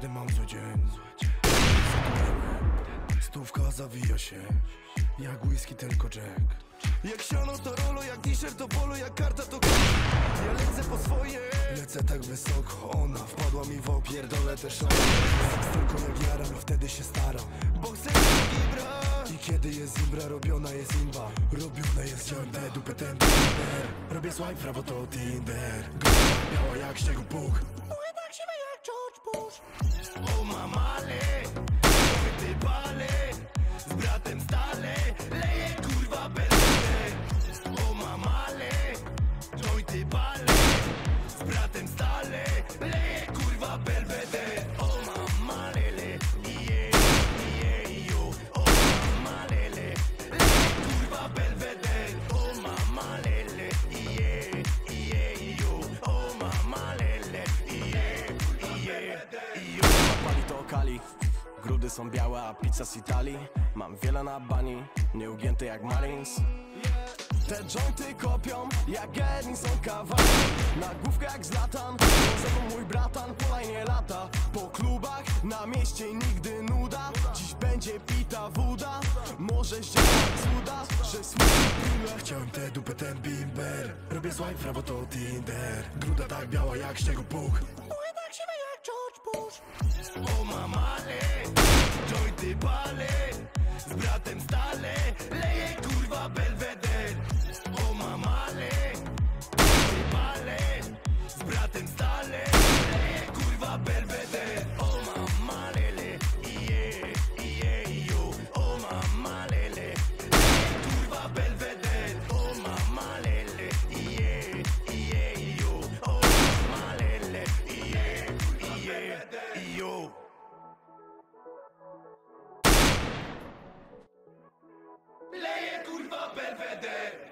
kiedy mam zły dzień? Stówka zawija się. Jak whisky tylko Jack. Jak siano to rolo, jak t-shirt to polo Jak karta to Ja lecę po swoje. Lecę tak wysoko, ona wpadła mi w opierdolę też Tylko jak jaram wtedy się staram. Bo chcę ibra. I kiedy jest imbra, robiona jest imba. Robiona jest jordę, dupę ten Robię swipe, prawo to Tinder. Głowa biała jak śniegu puch Grudy są białe, a pizza z Italii. Mam wiele na bani, nieugięte jak Marines Te jointy kopią, jak są kawałki Na główkę jak Zlatan, ze mój bratan Polajnie lata, po klubach Na mieście nigdy nuda. Dziś będzie pita woda Może zdziałać cuda, że króle Chciałem tę dupę, ten bimber. Robię swipe, prawo to Tinder. Gruda tak biała jak śniegu puch jointy pale Z bratem stale, Belvedere